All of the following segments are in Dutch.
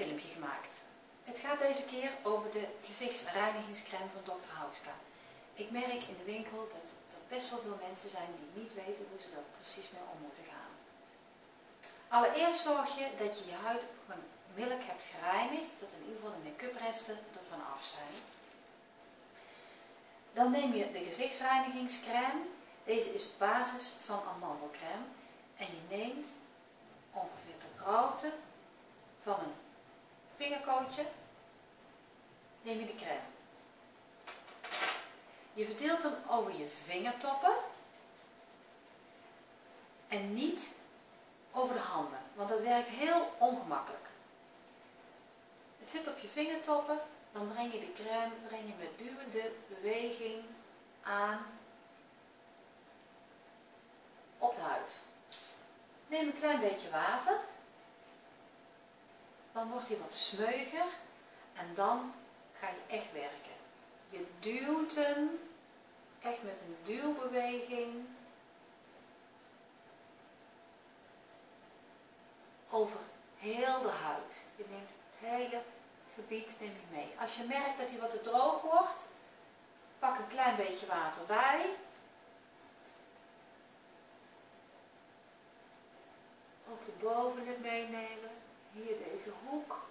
filmpje gemaakt. Het gaat deze keer over de gezichtsreinigingscrème van Dr. Hauska. Ik merk in de winkel dat er best wel veel mensen zijn die niet weten hoe ze er precies mee om moeten gaan. Allereerst zorg je dat je je huid milk hebt gereinigd, dat in ieder geval de make-up resten ervan af zijn. Dan neem je de gezichtsreinigingscrème. Deze is op basis van amandelcrème. En je neemt ongeveer de grootte van een vingerkootje, neem je de crème. Je verdeelt hem over je vingertoppen en niet over de handen, want dat werkt heel ongemakkelijk. Het zit op je vingertoppen, dan breng je de crème breng je met duwende beweging aan op de huid. Neem een klein beetje water, dan wordt hij wat smeuiger en dan ga je echt werken. Je duwt hem echt met een duwbeweging over heel de huid. Je neemt het hele gebied neem je mee. Als je merkt dat hij wat te droog wordt, pak een klein beetje water bij. Ook de bovenlip meenemen. Deze hoek,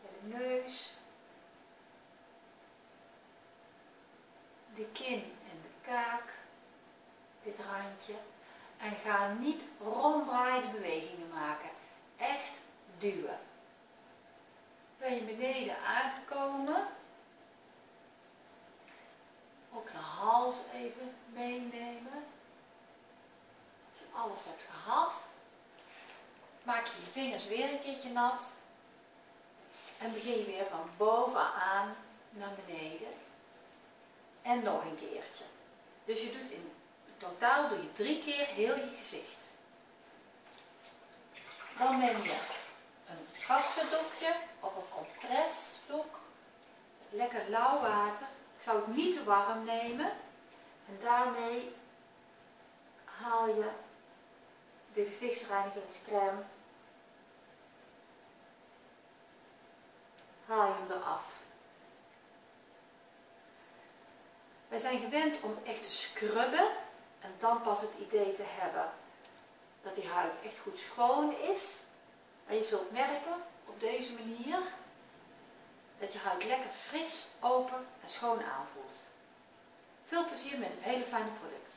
de neus. De kin en de kaak. Dit randje. En ga niet ronddraaiende bewegingen maken. Echt duwen. Ben je beneden aangekomen. Ook de hals even meenemen. Als je alles hebt gehad, maak je je vingers weer een keertje nat. En begin je weer van bovenaan naar beneden. En nog een keertje. Dus je doet in totaal doe je drie keer heel je gezicht. Dan neem je een gassendoekje of een compressdoek. Lekker lauw water. Ik zou het niet te warm nemen. En daarmee haal je de gezichtsreinigingscrème haal je hem eraf. Wij zijn gewend om echt te scrubben en dan pas het idee te hebben dat die huid echt goed schoon is. En je zult merken op deze manier dat je huid lekker fris, open en schoon aanvoelt. Veel plezier met het hele fijne product.